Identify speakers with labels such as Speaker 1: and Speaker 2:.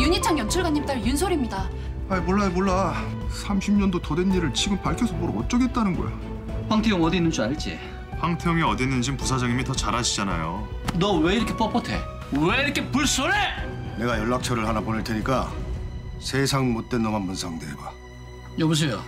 Speaker 1: 윤희창 연출가님 딸 윤솔입니다.
Speaker 2: 아이 몰라요 몰라 30년도 더 된 일을 지금 밝혀서 뭘 어쩌겠다는 거야
Speaker 3: 황태용 어디 있는 줄 알지?
Speaker 4: 황태영이 어디 있는지 부사장님이 더 잘 아시잖아요.
Speaker 3: 너 왜 이렇게 뻣뻣해? 왜 이렇게 불손해?
Speaker 5: 내가 연락처를 하나 보낼 테니까 세상 못된 놈 한번 상대해봐.
Speaker 3: 여보세요.